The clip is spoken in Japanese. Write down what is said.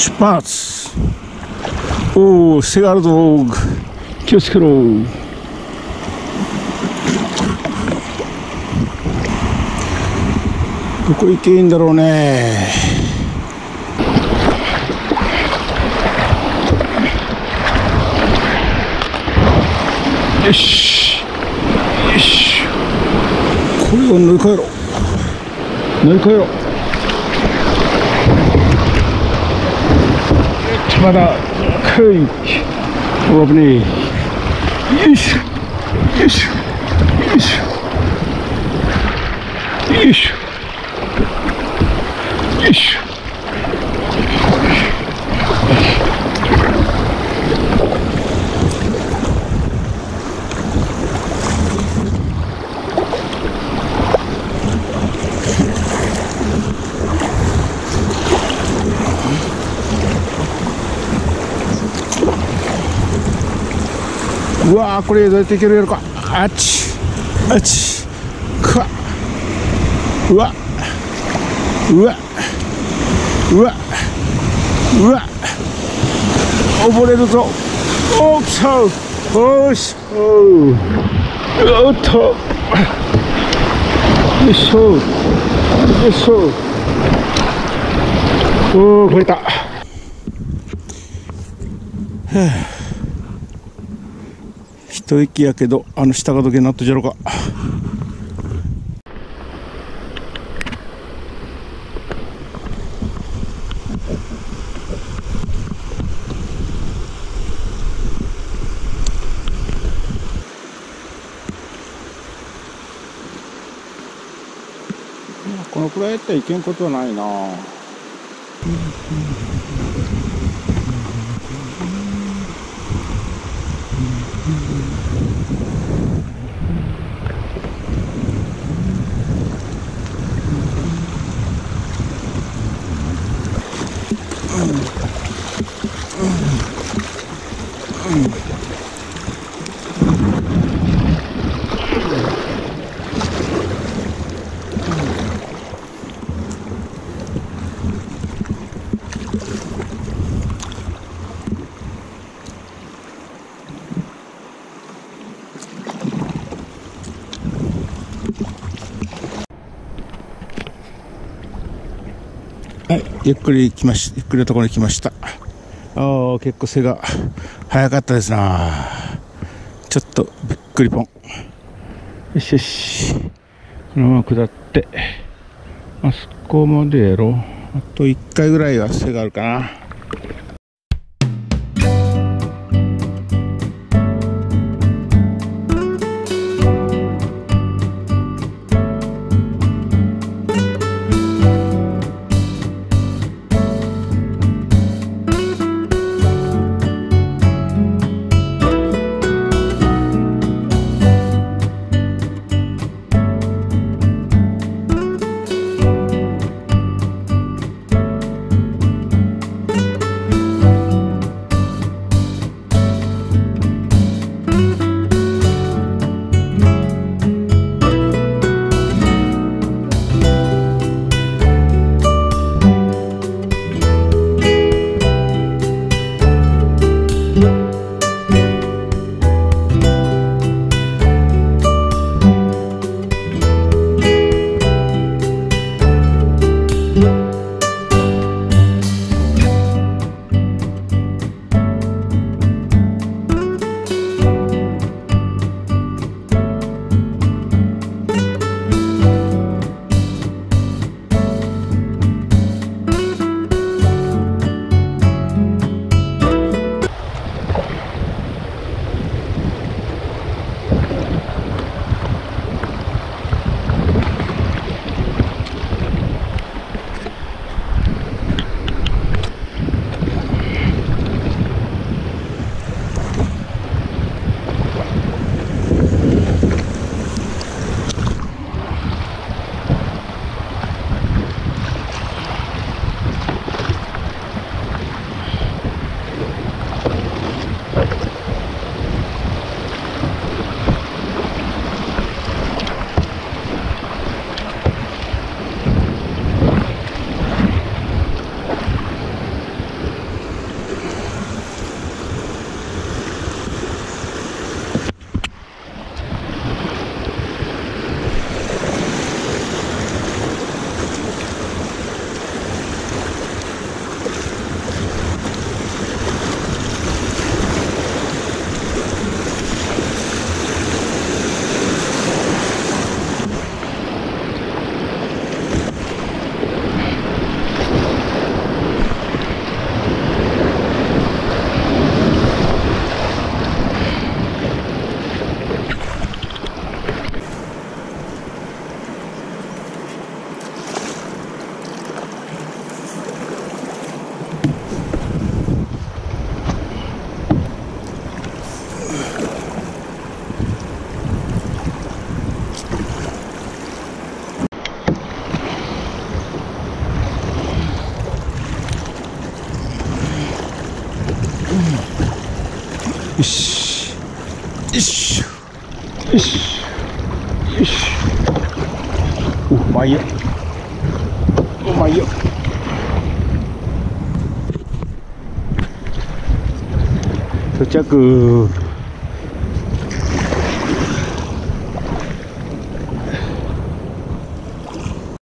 出発。おお背があるぞ気をつけろ。どこ行けいいんだろうね。よし。よし。これを乗り換えろ。乗り換えろまだかい危ねえよいしょよいしょよいしょよいしょよいしょうわーこれどうやっていけるやろか。あっち。あっちかうわ。うわ。うわ。うわ。溺れるぞ。おっとおし。おおっとよいしょ。よいしょ。おおこれた。はあ一息やけどあの下がどけになったじゃろか。このくらいやったらいけんことはないな、ゆっくり来まし、ゆっくりのところに来ました。ああ、結構背が早かったですな。ちょっとびっくりぽん。よしよし。このまま下って、あそこまでやろう。あと1回ぐらいは背があるかな。よしよしよしよしうまいようまいよ到着